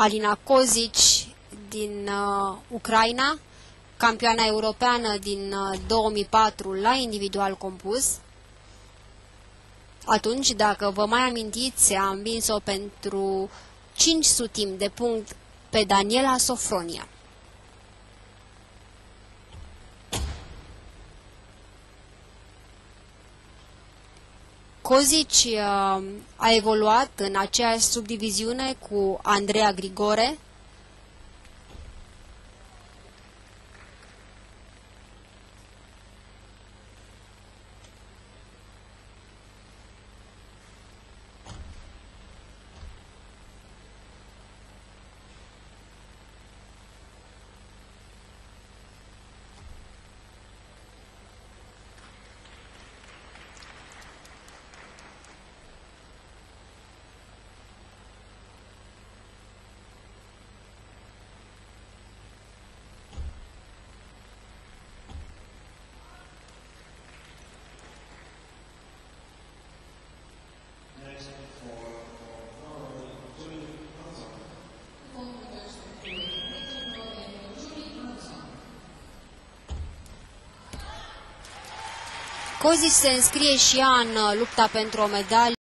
Alina Kozic din uh, Ucraina, campioana europeană din uh, 2004 la individual compus. Atunci, dacă vă mai amintiți, a învins-o pentru 5 sutim de punct pe Daniela Sofronia. Kozic uh, a evoluat în aceeași subdiviziune cu Andreea Grigore, Cozic se înscrie și ea în uh, lupta pentru o medalie